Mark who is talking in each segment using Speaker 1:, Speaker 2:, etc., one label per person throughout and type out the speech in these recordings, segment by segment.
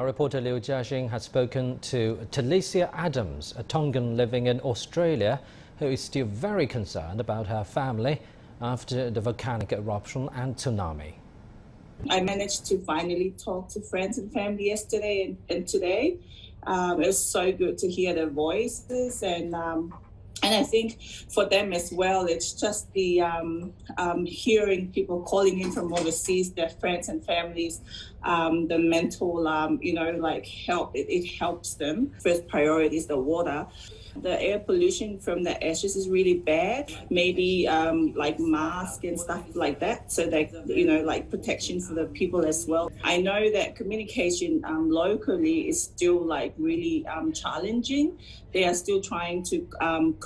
Speaker 1: Our reporter Liu Jiaxing has spoken to Telesia Adams, a Tongan living in Australia, who is still very concerned about her family after the volcanic eruption and tsunami.
Speaker 2: I managed to finally talk to friends and family yesterday and, today. Um, it was so good to hear their voices and um, and I think for them as well, it's just the um, um, hearing people calling in from overseas, their friends and families, um, the mental, um, you know, like help. It, it helps them. First priority is the water the air pollution from the ashes is really bad. Maybe um, like mask and stuff like that, so that you know, like protection for the people as well. I know that communication um, locally is still like really challenging. They are still trying to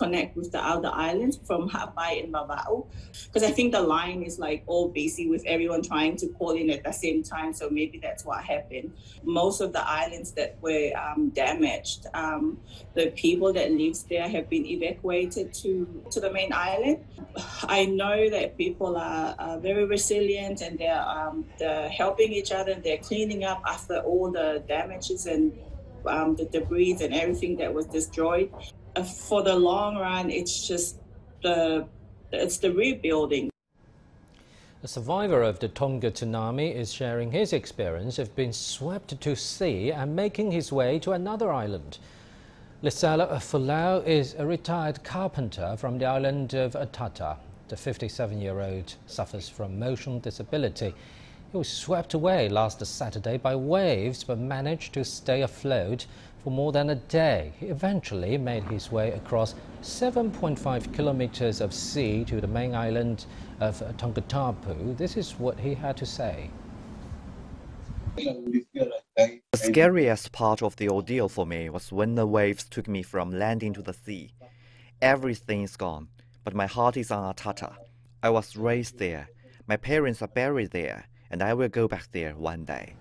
Speaker 2: connect with the other islands from Ha'apai and Vava'u, because I think the line is like all busy with everyone trying to call in at the same time. So maybe that's what happened. Most of the islands that were um, damaged, um, the people that lives there have been evacuated to, to the main island. I know that people are, are very resilient and they're, um, they're helping each other. and They're cleaning up after all the damages and um, the debris and everything that was destroyed. Uh, for the long run, it's just the it's the rebuilding.
Speaker 1: A survivor of the Tonga tsunami is sharing his experience of being swept to sea and making his way to another island. Lisala Folau is a retired carpenter from the island of Atata. The 57-year-old suffers from motion disability. He was swept away last Saturday by waves but managed to stay afloat for more than a day. He eventually made his way across 7.5 kilometers of sea to the main island of Tongatapu. This is what he had to say.
Speaker 3: The scariest part of the ordeal for me was when the waves took me from land into the sea. Everything is gone, but my heart is on Atata. I was raised there. My parents are buried there, and I will go back there one day.